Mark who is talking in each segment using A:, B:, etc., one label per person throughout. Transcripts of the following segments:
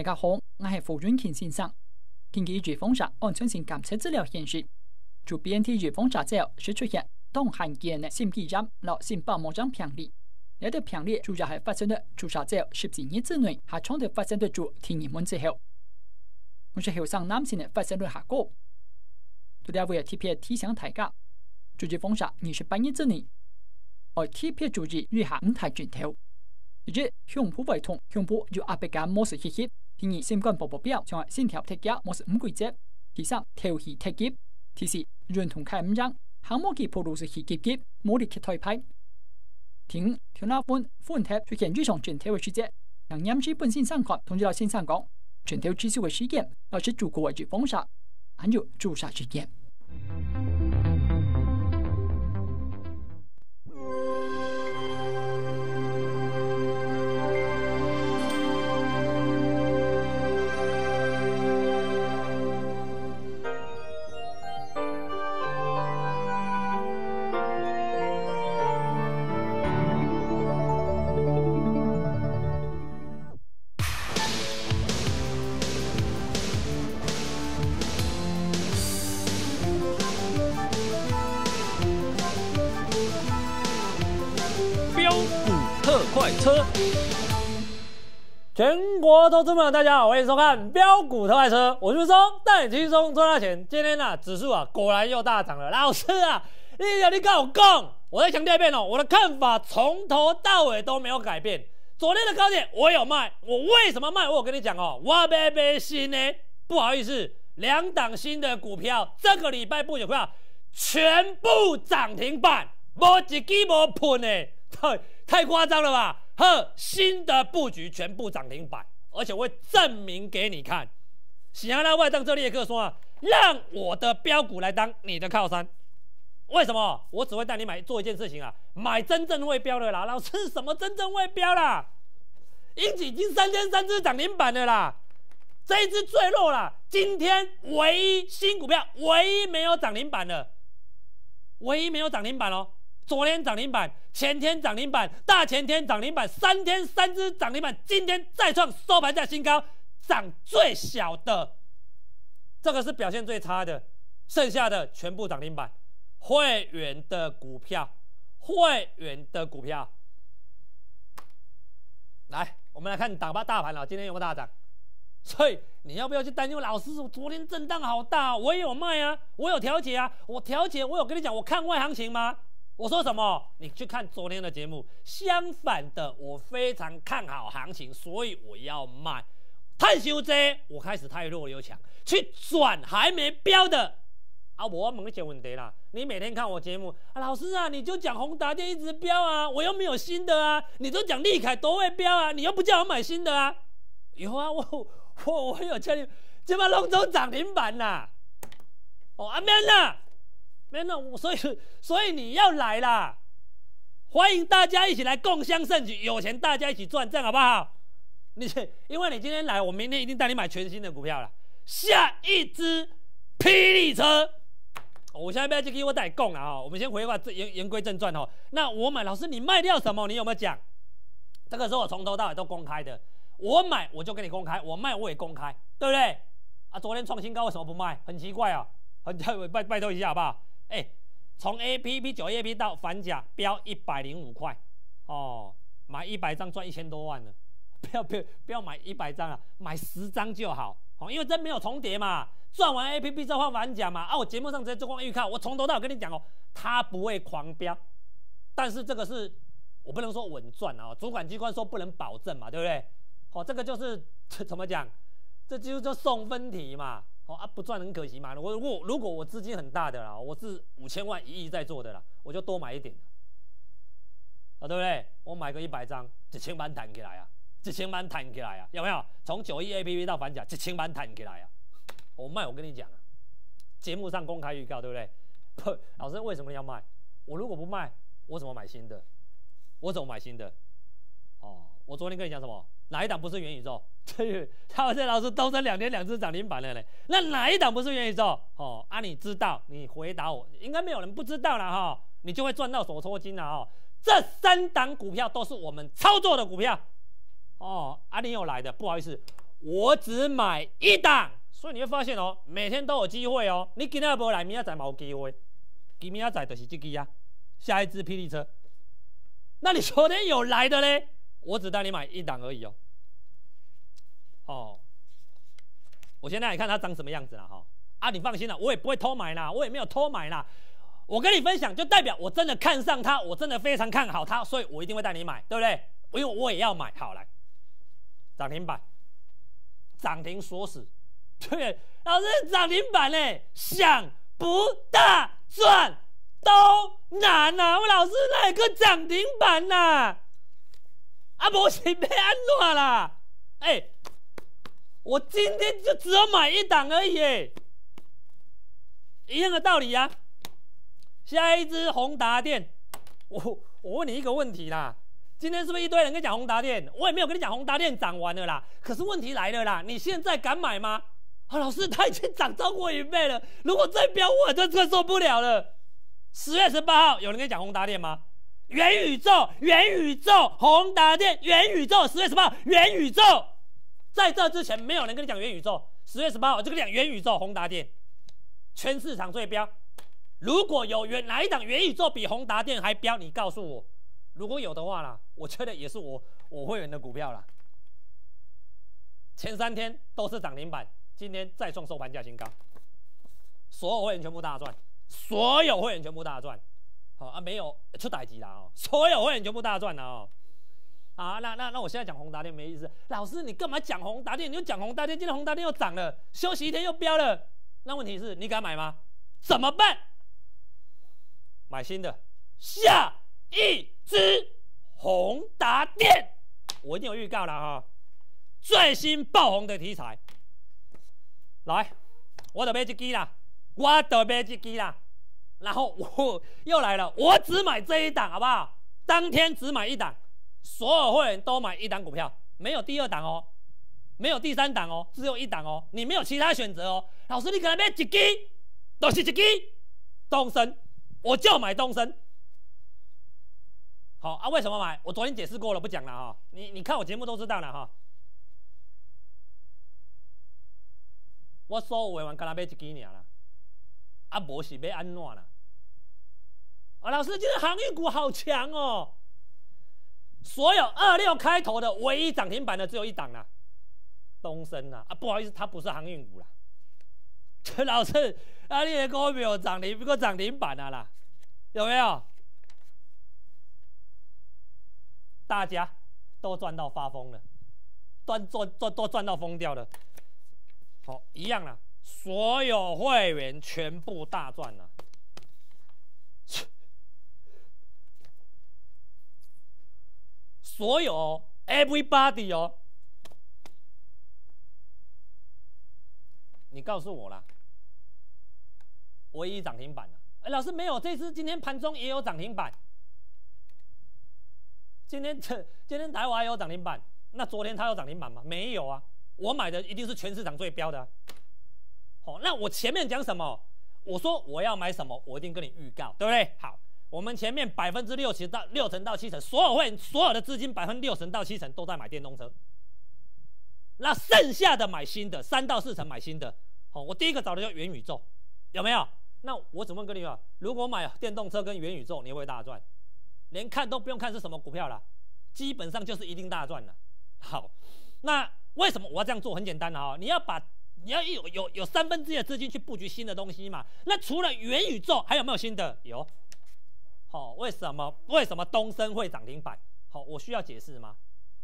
A: 大家好，我系胡远庆先生。近期预防针安全性监测资料显示，做 BNT 预防针之后，出现当罕见的心肌炎、脑性包膜样病例。有的病例主要系发生在注射之后十几年之内，下床就发生在住体入院之后，同时，后生男性的发生率下降。为了解别 p 提醒大家，注射方式二十八年之内，而 TPT 注意以下五条准条，一胸部外痛，胸部有阿伯感模式嘻嘻。第二，心肝勃勃表，像话线条特急，模式五规则；第三，条戏特急；第四，软同开五张，行波忌铺路是条急急，冇力劈退牌。第五，跳那弯弯铁出现日常转条嘅细节，让业主本身上看，同知到先生讲，转条指数嘅事间，导是足过为住风上，引有注
B: 煞时间。朋友们，大家好，欢迎收看标股投车，我是松，带你轻松赚大钱。今天呢，指数啊果然又大涨了，老师啊，你呀，你跟我讲，我再强调一遍哦，我的看法从头到尾都没有改变。昨天的高点我有卖，我为什么卖？我跟你讲哦，挖挖挖新的，不好意思，两档新的股票这个礼拜不久票全部涨停板，摩吉基摩盘呢，太太夸张了吧？呵，新的布局全部涨停板。而且我会证明给你看，想要来外账这里客说啊，让我的标股来当你的靠山，为什么？我只会带你买做一件事情啊，买真正会标的啦。老师，什么真正会标啦？英吉已经三天三只涨停板的啦，这一只最弱啦。今天唯一新股票，唯一没有涨停板的，唯一没有涨停板哦。昨天涨停板，前天涨停板，大前天涨停板，三天三只涨停板，今天再创收盘价新高，涨最小的，这个是表现最差的，剩下的全部涨停板，会员的股票，会员的股票，来，我们来看打吧，大盘了，今天有没有大涨？所以你要不要去担心老师？我昨天震荡好大，我也有卖啊，我有调节啊，我调节，我有跟你讲，我看外行情吗？我说什么？你去看昨天的节目。相反的，我非常看好行情，所以我要卖。探修 Z，我开始太弱，我又抢去转还没标的啊！我问一些问题啦。你每天看我节目，老师啊，你就讲宏达电一直标啊，我又没有新的啊。你都讲立凯都会标啊，你又不叫我买新的啊？有啊，我我我有叫你。怎么龙舟涨停板啦？哦，阿面啊。没那，所以 所以你要来啦，欢迎大家一起来共襄盛举，有钱大家一起赚，这样好不好？你因为你今天来，我明天一定带你买全新的股票了，下一支霹雳车。我现在不要去给我打供了啊，我们先回话，言言归正传哦。那我买，老师你卖掉什么？你有没有讲？这个时候我从头到尾都公开的，我买我就跟你公开，我卖我也公开，对不对？啊，昨天创新高为什么不卖？很奇怪啊，很拜拜托一下好不好？哎，从 A P P 九 A P 到反甲标一百零五块哦，买一百张赚一千多万了。不要不要不要买一百张啊，买十张就好哦，因为真没有重叠嘛。赚完 A P P 再换反甲嘛。啊，我节目上直接做光预看，我从头到尾跟你讲哦，它不会狂飙，但是这个是我不能说稳赚啊，主管机关说不能保证嘛，对不对？好，这个就是 怎么讲，这就是叫送分题嘛。哦啊，不赚很可惜嘛。我如果如果我资金很大的啦，我是五千万、一亿在做的啦，我就多买一点啊对不对？我买个一百张，几千万弹起来啊，几千万弹起来啊，有没有？从九亿 A P P 到反甲，几千万弹起来啊。我卖，我跟你讲啊，节目上公开预告，对不对？不，老师为什么要卖？我如果不卖，我怎么买新的？我怎么买新的？哦，我昨天跟你讲什么？哪一档不是元宇宙？这，他有些老师都升两天两只涨停板了嘞。那哪一档不是元宇宙？哦，啊，你知道？你回答我，应该没有人不知道了哈。你就会赚到手抽筋了哈。这三档股票都是我们操作的股票。哦，啊，你有来的，不好意思，我只买一档，所以你会发现哦，每天都有机会哦。你今天不来，明天再冇机会，你明天就是这机呀。下一只霹雳车。那你昨天有来的嘞？我只带你买一档而已哦，哦，我现在你看它长什么样子啦哈，啊你放心了，我也不会偷买啦，我也没有偷买啦，我跟你分享就代表我真的看上它，我真的非常看好它，所以我一定会带你买，对不对？因为我也要买，好来，涨停板，涨停锁死，对，老师涨停板嘞，想不大赚都难呐，我老师那有个涨停板呐。阿伯，准备安怎啦？哎，我今天就只有买一档而已，一样的道理呀。下一支宏达电，我我问你一个问题啦，今天是不是一堆人跟你讲宏达电？我也没有跟你讲宏达电涨完了啦。可是问题来了啦，你现在敢买吗？啊，老师，它已经涨超过一倍了，如果再飙，我就承受不了了。十月十八号有人跟你讲宏达电吗？元宇宙，元宇宙，宏达电，元宇宙，十月十八，元宇宙，在这之前没有人跟你讲元宇宙，十月十八，我就跟你讲元宇宙，宏达电，全市场最彪。如果有元哪一档元宇宙比宏达电还彪，你告诉我。如果有的话呢，我确的也是我我会员的股票了。前三天都是涨停板，今天再创收盘价新高，所有会员全部大赚，所有会员全部大赚。好啊，没有出大击啦哦，所有会员全部大赚啦哦，啊，那那那我现在讲宏达电没意思，老师你干嘛讲宏达电？你就讲宏达电，今天宏达电又涨了，休息一天又飙了，那问题是你敢买吗？怎么办？买新的，下一支宏达电，我已经有预告了哈，最新爆红的题材，来，我得买一支啦，我得买一支啦。然后我又来了，我只买这一档，好不好？当天只买一档，所有会员都买一档股票，没有第二档哦，没有第三档哦，只有一档哦，你没有其他选择哦。老师，你可能买一支？都是一支，东升，我就买东升。好啊，为什么买？我昨天解释过了，不讲了哈。你你看我节目都知道了哈。我所有会员可能买一支尔啦，啊，无是买安怎啦？啊，老师，今天航运股好强哦！所有二六开头的唯一涨停板的只有一档啦，东升啦。啊，不好意思，它不是航运股啦。老师，啊，你的股票涨停？不过涨停板的啦？有没有？大家都赚到发疯了，赚赚赚都赚到疯掉了。好，一样啦，所有会员全部大赚了。所有 everybody 哦，你告诉我了，唯一涨停板了。哎，老师没有，这次今天盘中也有涨停板，今天这 今天台华有涨停板，那昨天它有涨停板吗？没有啊，我买的一定是全市场最标的。好，那我前面讲什么？我说我要买什么，我一定跟你预告，对不对？好。我们前面百分之六十到六成到七成，所有会所有的资金百分之六成到七成都在买电动车，那剩下的买新的三到四成买新的。好，我第一个找的叫元宇宙，有没有？那我怎么跟你说？如果买电动车跟元宇宙，你会大赚，连看都不用看是什么股票了，基本上就是一定大赚了。好，那为什么我要这样做？很简单啊，你要把你要有有有三分之一的资金去布局新的东西嘛。那除了元宇宙，还有没有新的？有。好，为什么为什么东升会涨停板？好，我需要解释吗？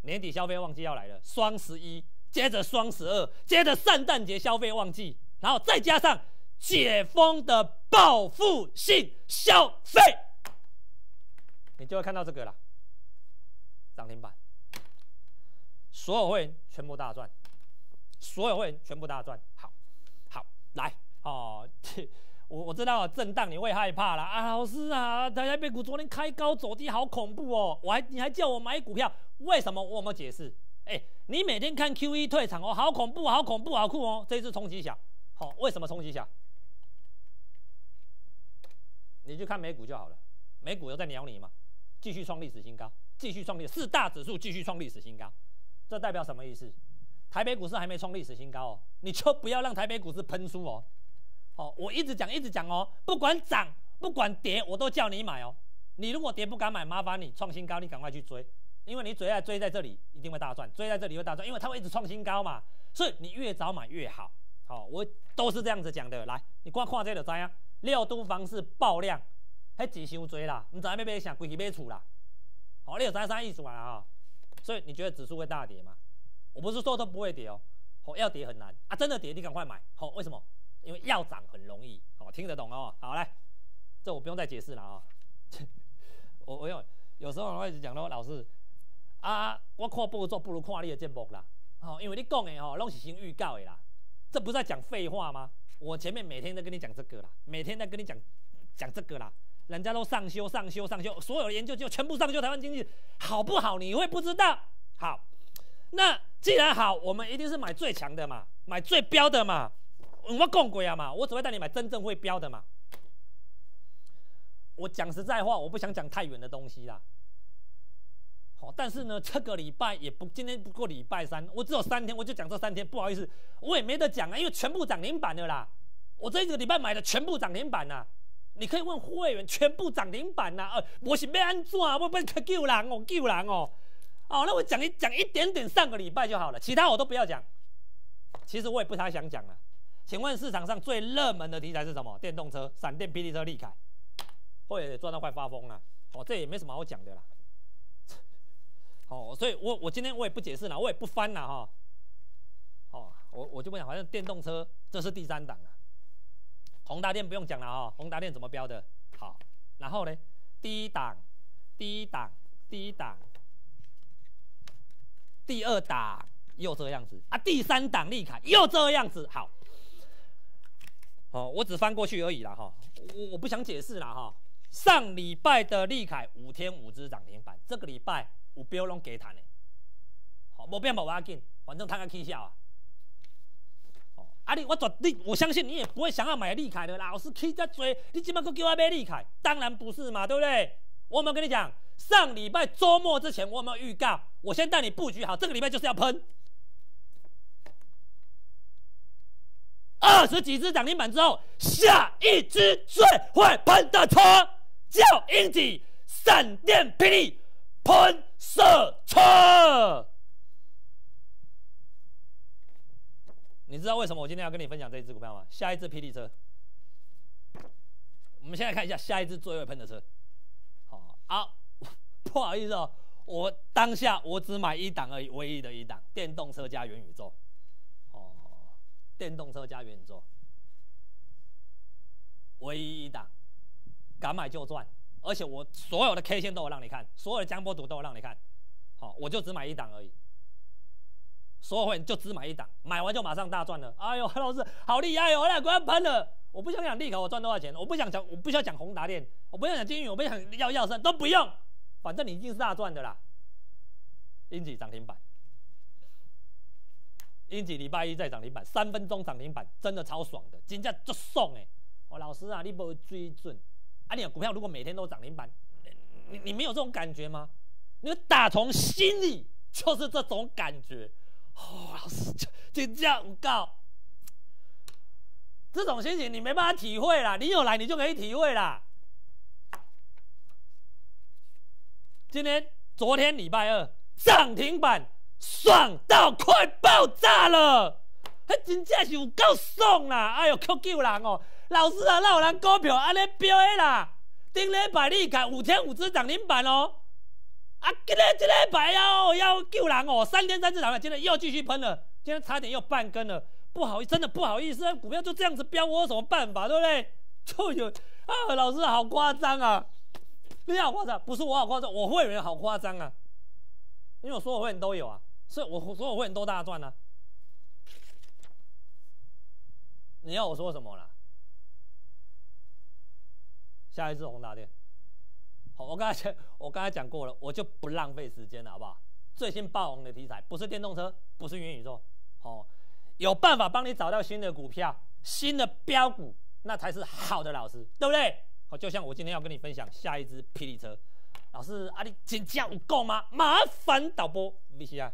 B: 年底消费旺季要来了，双十一，接着双十二，接着圣诞节消费旺季，然后再加上解封的报复性消费，你就会看到这个了，涨停板，所有会员全部大赚，所有会员全部大赚，好，好，来，哦。我我知道震荡你会害怕了啊，老师啊，台北股昨天开高走低，好恐怖哦！我还你还叫我买股票，为什么？我怎么解释？哎，你每天看 Q E 退场哦，好恐怖，好恐怖，好酷哦！这次冲击小，好，为什么冲击小？你就看美股就好了，美股有在鸟你嘛，继续创历史新高，继续创历四大指数继续创历史新高，这代表什么意思？台北股市还没创历史新高哦，你就不要让台北股市喷出哦。哦，我一直讲一直讲哦，不管涨不管跌，我都叫你买哦。你如果跌不敢买，麻烦你创新高，你赶快去追，因为你追在追在这里，一定会大赚。追在这里会大赚，因为它会一直创新高嘛，所以你越早买越好。好，我都是这样子讲的。来，你光看这有灾啊，六都房市爆量，还急收追啦，你早那边想归去买厝啦。好，你三啥啥意思啊？所以你觉得指数会大跌吗？我不是说都不会跌哦，哦要跌很难啊，真的跌你赶快买。好，为什么？因为要涨很容易，好听得懂哦。好来，这我不用再解释了啊。我我用有时候我会讲到老师啊，我看布做不如看你的节步啦。好，因为你讲的哦，拢是先预告的啦。这不是在讲废话吗？我前面每天都跟你讲这个啦，每天在跟你讲讲这个啦。人家都上修上修上修，所有的研究就全部上修。台湾经济好不好？你会不知道？好，那既然好，我们一定是买最强的嘛，买最标的嘛。我讲过啊嘛，我只会带你买真正会标的嘛。我讲实在话，我不想讲太远的东西啦。好，但是呢，这个礼拜也不，今天不过礼拜三，我只有三天，我就讲这三天。不好意思，我也没得讲啊，因为全部涨停板的啦。我这一个礼拜买的全部涨停板呐，你可以问会员，全部涨停板呐。呃，我是要安怎？我不去救人哦，救人哦。哦，那我讲一讲一点点，上个礼拜就好了，其他我都不要讲。其实我也不太想讲了。请问市场上最热门的题材是什么？电动车、闪电霹雳车利凯，或者赚到快发疯了。哦，这也没什么好讲的啦。哦，所以，我我今天我也不解释了，我也不翻了哈。哦，我我就讲，反正电动车这是第三档啊。宏达电不用讲了哈，宏达电怎么标的？好，然后呢，第一档，第一档，第一档，第二档又这个样子啊，第三档利凯又这个样子，好。哦，我只翻过去而已啦，哈，我我不想解释啦，哈。上礼拜的利凯五天五只涨停板，这个礼拜五要弄给他呢。好，无变无要紧，反正他敢起效啊。哦，啊你我做你，我相信你也不会想要买利凯的，老是开只嘴，你怎么够叫我买利凯？当然不是嘛，对不对？我有没有跟你讲，上礼拜周末之前，我有没有预告，我先带你布局好，这个礼拜就是要喷。二十几只涨停板之后，下一只最会喷的车叫英杰闪电霹雳喷射车。你知道为什么我今天要跟你分享这一只股票吗？下一只霹雳车。我们先来看一下下一只最会喷的车。好，不好意思哦，我当下我只买一档而已，唯一的一档电动车加元宇宙。电动车加元，你做唯一一档，敢买就赚，而且我所有的 K 线都让你看，所有的江波图都让你看，好，我就只买一档而已。所有人就只买一档，买完就马上大赚了。哎呦，何老师好厉害哦！来，快要喷了，我不想讲利口，我赚多少钱？我不想讲，我不需要讲宏达电，我不需要讲金宇，我不想要耀生，都不用，反正你已经是大赚的啦，因此涨停板。因此礼拜一再涨停板，三分钟涨停板真的超爽的，金价就送哎！我老师啊，你没追准啊！你股票如果每天都涨停板，你你没有这种感觉吗？你打从心里就是这种感觉，哦，老师金价样搞，这种心情你没办法体会啦。你有来，你就可以体会啦。今天、昨天礼拜二涨停板。爽到快爆炸了，迄真正是有够爽啦！哎呦，去救人哦，老师啊，那有人股票安尼飙的啦，顶礼拜你看五天五只涨停板哦，啊，今日一礼拜要要救人哦，三天三次涨停，今天又继续喷了，今天差点又半根了，不好意，真的不好意思，股票就这样子飙，我有什么办法，对不对？就有啊，老师好夸张啊，你好夸张，不是我好夸张，我会员好夸张啊，因为我说我会员都有啊。所以我所以我会多大赚呢？你要我说什么啦？下一次宏大电，好，我刚才我刚才讲过了，我就不浪费时间了，好不好？最新爆红的题材不是电动车，不是元宇宙，哦，有办法帮你找到新的股票、新的标股，那才是好的老师，对不对？好，就像我今天要跟你分享下一只霹雳车，老师阿里钱我够吗？麻烦导播 V C 啊。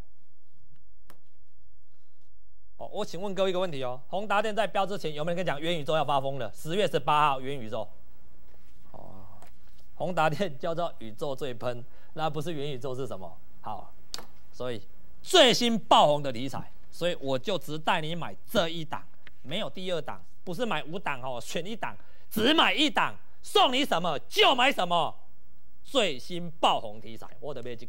B: 我请问各位一个问题哦，宏达电在标之前有没有人跟讲元宇宙要发疯了？十月十八号元宇宙。哦，宏达电叫做宇宙最喷，那不是元宇宙是什么？好，所以最新爆红的题材，所以我就只带你买这一档，没有第二档，不是买五档哦，选一档，只买一档，送你什么就买什么，最新爆红题材，我的买一支。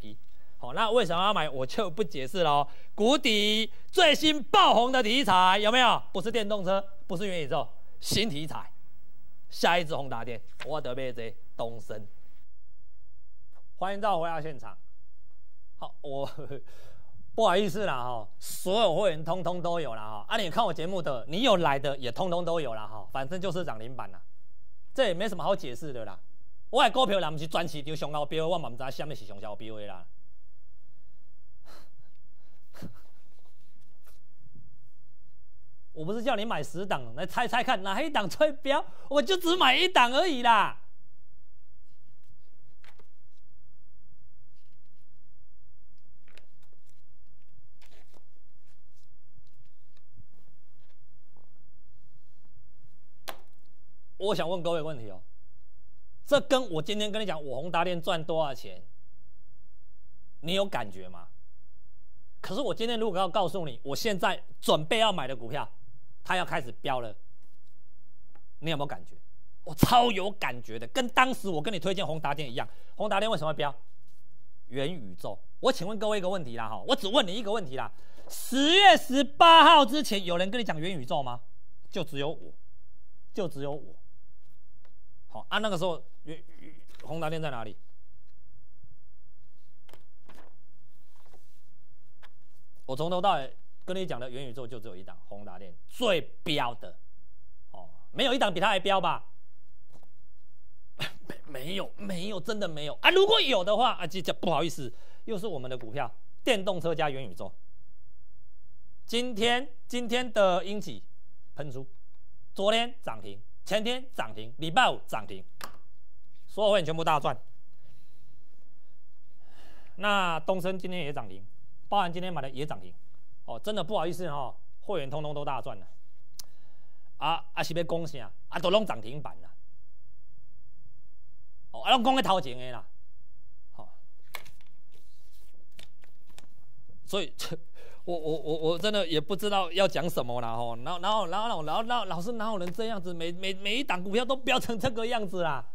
B: 好，那为什么要买？我就不解释了谷底最新爆红的题材有没有？不是电动车，不是元宇宙，新题材。下一只宏达电，我德美泽东升。欢迎到回到现场。好，我不好意思啦哈，所有会员通通都有了哈。啊，你看我节目的，你有来的也通通都有了哈。反正就是涨停板啦，这也没什么好解释的啦。我系股票人，不是专吃住上高标，我嘛唔知下面是上少标的啦。我不是叫你买十档来猜猜看哪一档吹标，我就只买一档而已啦。我想问各位问题哦，这跟我今天跟你讲我红大电赚多少钱，你有感觉吗？可是我今天如果要告诉你，我现在准备要买的股票。它要开始飙了，你有没有感觉？我超有感觉的，跟当时我跟你推荐宏达电一样。宏达电为什么会飙？元宇宙。我请问各位一个问题啦，哈，我只问你一个问题啦。十月十八号之前有人跟你讲元宇宙吗？就只有我，就只有我。好，啊，那个时候元宏达电在哪里？我从头到尾。跟你讲的元宇宙就只有一档，宏达电最标的哦，没有一档比它还标吧？没 没有没有，真的没有啊！如果有的话啊，这这不好意思，又是我们的股票，电动车加元宇宙。今天今天的英企喷出，昨天涨停，前天涨停，礼拜五涨停，所有股份全部大赚。那东升今天也涨停，包含今天买的也涨停。哦，真的不好意思哈，会员通通都大赚了，啊啊是要恭喜啊，啊都拢涨停板了，哦啊拢讲去头前的啦，好，所以，我我我我真的也不知道要讲什么啦哦。然后然后然后然后然后老师哪有人这样子，每每每一档股票都飙成这个样子啦，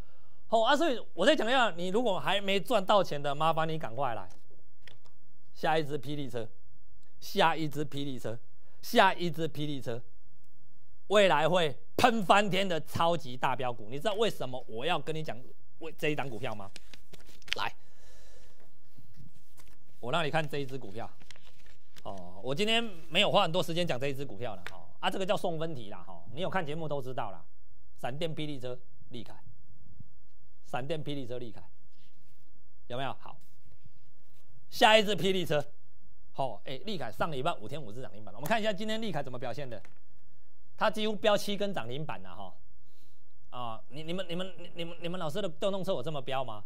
B: 好啊所以我再讲一下，你如果还没赚到钱的，麻烦你赶快来，下一只霹雳车。下一只霹雳车，下一只霹雳车，未来会喷翻天的超级大标股。你知道为什么我要跟你讲这这一档股票吗？来，我让你看这一只股票。哦，我今天没有花很多时间讲这一只股票了。哦，啊，这个叫送分题啦。哈，你有看节目都知道啦。闪电霹雳车，立凯。闪电霹雳车，立凯。有没有？好。下一只霹雳车。哦，哎，利凯上了一半，五天五次涨停板了。我们看一下今天利凯怎么表现的，它几乎标七根涨停板了，哈。啊，你、你们、你们、你们、你们老师的电动车有这么标吗？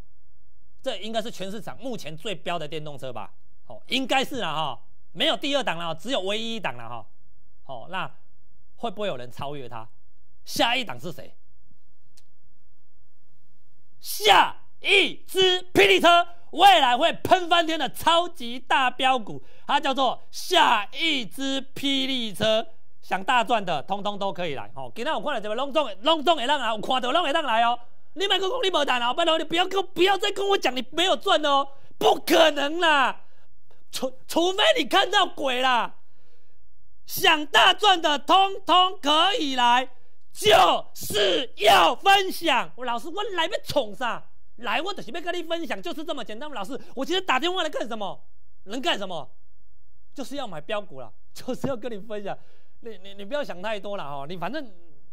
B: 这应该是全市场目前最标的电动车吧？哦，应该是了哈，没有第二档了，只有唯一一档了哈。哦，那会不会有人超越它？下一档是谁？下一只霹雳车。未来会喷翻天的超级大标股，它叫做下一只霹雳车，想大赚的通通都可以来。哦，今天我看了一个弄状的，弄状让来，我看到让也让来哦。你们讲你没赚拜不，你不要跟不要再跟我讲，你没有赚哦，不可能啦，除除非你看到鬼啦。想大赚的通通可以来，就是要分享。我老师，问来边从啥？来，我只是跟你分享，就是这么简单。老师，我今天打电话来干什么？能干什么？就是要买标股了，就是要跟你分享。你你你不要想太多了哈，你反正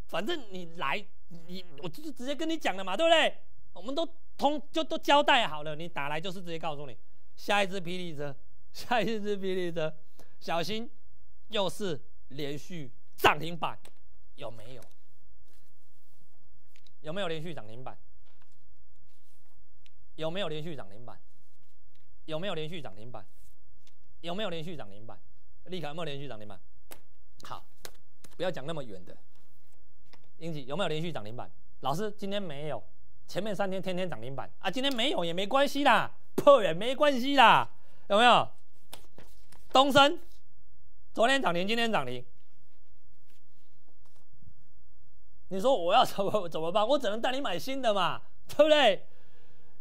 B: 反正你来，你我就是直接跟你讲了嘛，对不对？我们都通就都交代好了，你打来就是直接告诉你，下一只霹雳车，下一只霹雳车，小心又是连续涨停板，有没有？有没有连续涨停板？有没有连续涨停板？有没有连续涨停板？有没有连续涨停板？立凯有没有连续涨停板？好，不要讲那么远的。英子有没有连续涨停板？老师今天没有，前面三天天天涨停板啊，今天没有也没关系啦，破也没关系啦，有没有？东升昨天涨停，今天涨停。你说我要怎么怎么办？我只能带你买新的嘛，对不对？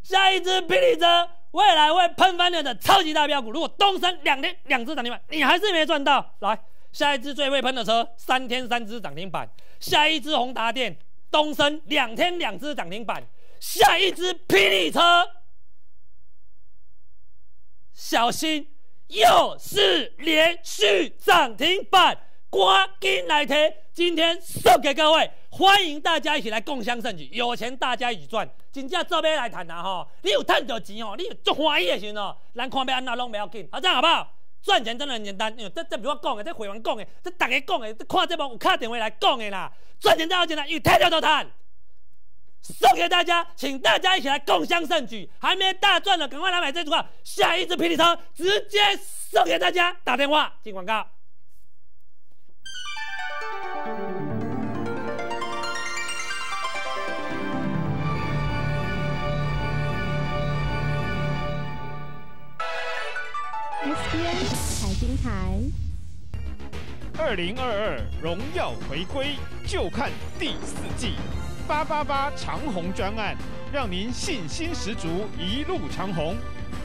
B: 下一只霹雳车，未来会喷翻了的超级大标股。如果东升两天两只涨停板，你还是没赚到。来，下一只最会喷的车，三天三只涨停板。下一只宏达电，东升两天两只涨停板。下一只霹雳车，小心又是连续涨停板，赶紧来听。今天送给各位。欢迎大家一起来共襄盛举，有钱大家一起赚，真正做尾来谈啊吼！你有赚到钱哦，你有足欢喜的时候，咱看要安怎拢袂要紧，好这样好不好？赚钱真的很简单，因为这这不是我讲的，这会员讲的，这大家讲的，这看这帮有打电话来讲的啦。赚钱真好简单，因为提得赚。送给大家，请大家一起来共襄盛举。还没大赚的，赶快来买这只股，下一只霹雳车直接送给大家。打电话进广告。
C: 二零二二荣耀回归，就看第四季，八八八长虹专案，让您信心十足，一路长虹。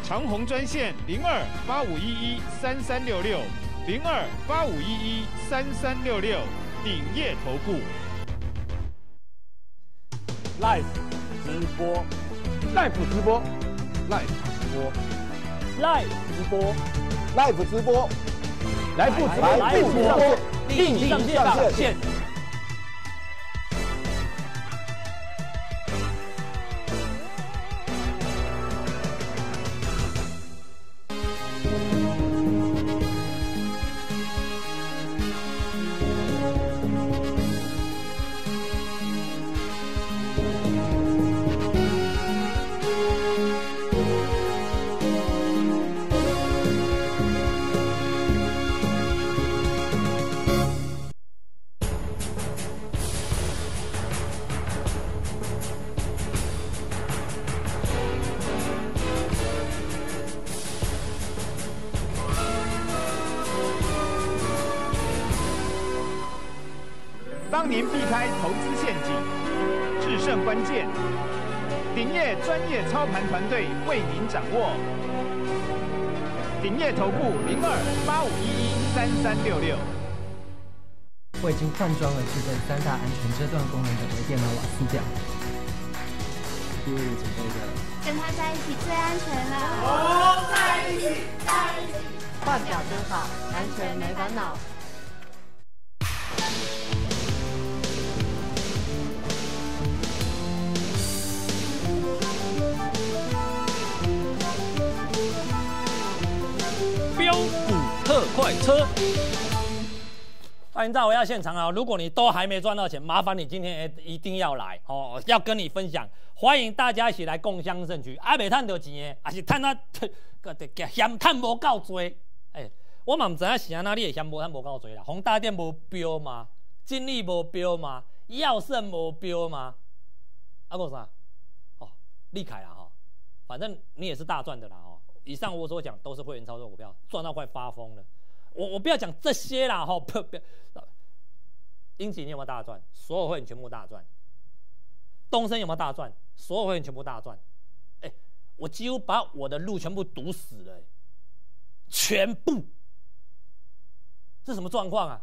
C: 长虹专线零二八五一一三三六六，零二八五一一三三六六，顶业投顾。
D: Live 直播，Live 直播，Live 直播
B: ，Live 直播
D: ，Live 直播。来不及，
B: 来不上线。
C: 团队为您掌握，鼎业头部零二八五一一三三六六。
E: 我已经换装了具备三大安全遮断功能的电脑瓦斯表，因为准备的。
F: 跟他在一起最安全了。
G: 在一起，在一起。
H: 换表真好，安全没烦恼。
B: 快车！欢迎到我要现场啊！如果你都还没赚到钱，麻烦你今天哎一定要来哦，要跟你分享。欢迎大家一起来共享盛举。还未赚到钱的，也是赚啊，嫌赚无够多哎！我嘛唔知啊是安那你也嫌赚无够多啦？宏大店无标吗？金力无标吗？药圣无标吗？啊个啥？哦，立凯啦哈，反正你也是大赚的啦哦。以上我所讲都是会员操作股票赚到快发疯了。我我不要讲这些啦，哈！不不，英吉你有没有大赚？所有会员全部大赚。东升有没有大赚？所有会员全部大赚。哎，我几乎把我的路全部堵死了，全部。这什么状况啊？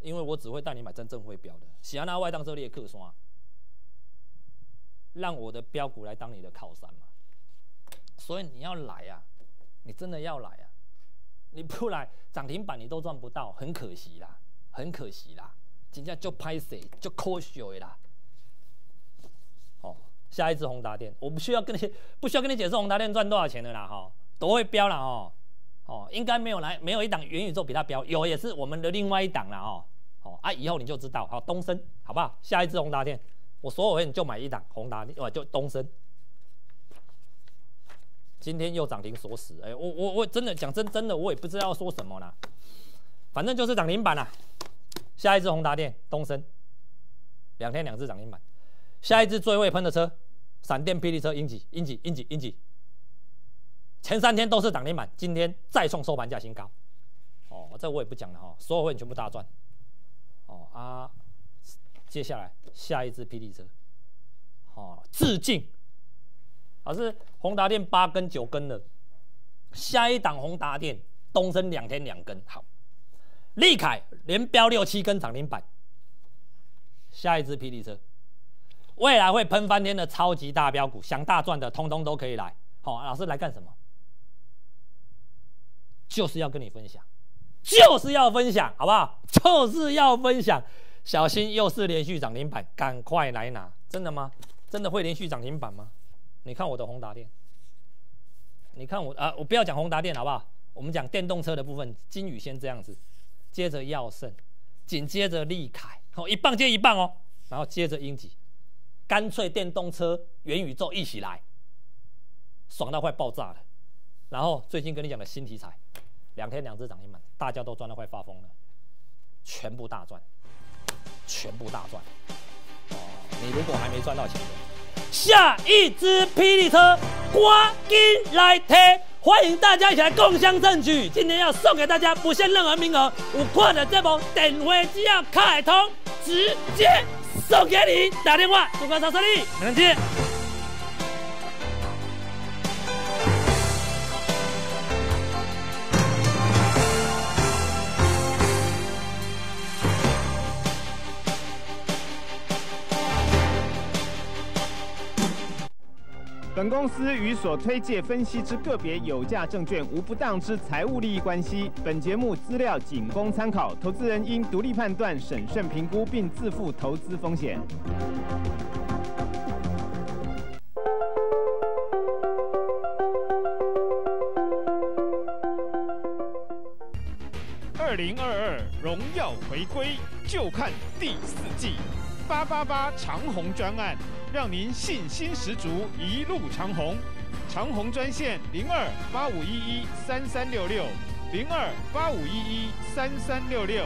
B: 因为我只会带你买真正会标的，喜羊那外当这列克刷，让我的标股来当你的靠山嘛。所以你要来呀。你真的要来啊？你不来涨停板你都赚不到，很可惜啦，很可惜啦。今天就拍谁就科学啦。哦，下一只宏达电，我不需要跟你 不需要跟你解释宏达电赚多少钱的啦，哈，都会标了哈。哦，应该没有来，没有一档元宇宙比它标，有也是我们的另外一档了哦，哦，啊，以后你就知道，好东升，好不好？下一只宏达电，我所有人就买一档宏达，哇，就东升。今天又涨停锁死，哎，我我我真的讲真真的，我也不知道说什么啦，反正就是涨停板啊。下一只宏达电，东升，两天两只涨停板。下一只最会喷的车，闪电霹雳车，英吉，英吉，英吉，英吉，前三天都是涨停板，今天再创收盘价新高。哦，这我也不讲了哈，所有会员全部大赚。哦啊，接下来下一只霹雳车，好，致敬。老师，宏达电八根九根的，下一档宏达电东升两天两根，好，利凯连标六七根涨停板，下一只霹雳车，未来会喷翻天的超级大标股，想大赚的通通都可以来。好，老师来干什么？就是要跟你分享，就是要分享，好不好？就是要分享，小心又是连续涨停板，赶快来拿！真的吗？真的会连续涨停板吗？你看我的宏达电，你看我啊，我不要讲宏达电好不好？我们讲电动车的部分，金宇先这样子，接着耀盛，紧接着利凯，好一棒接一棒哦，然后接着英吉，干脆电动车元宇宙一起来，爽到快爆炸了。然后最近跟你讲的新题材，两天两只涨停板，大家都赚到快发疯了，全部大赚，全部大赚。哦，你如果还没赚到钱的。下一支霹雳车，赶紧来听，欢迎大家一起来共享正举。今天要送给大家，不限任何名额，有困难这旁，电话只要开通，直接送给你。打电话，祝哥顺利，你，能接。
C: 本公司与所推介分析之个别有价证券无不当之财务利益关系。本节目资料仅供参考，投资人应独立判断、审慎评估，并自负投资风险。二零二二荣耀回归，就看第四季《八八八长虹专案》。让您信心十足，一路长虹。长虹专线零二八五一一三三六六，零二八五一一三三六六。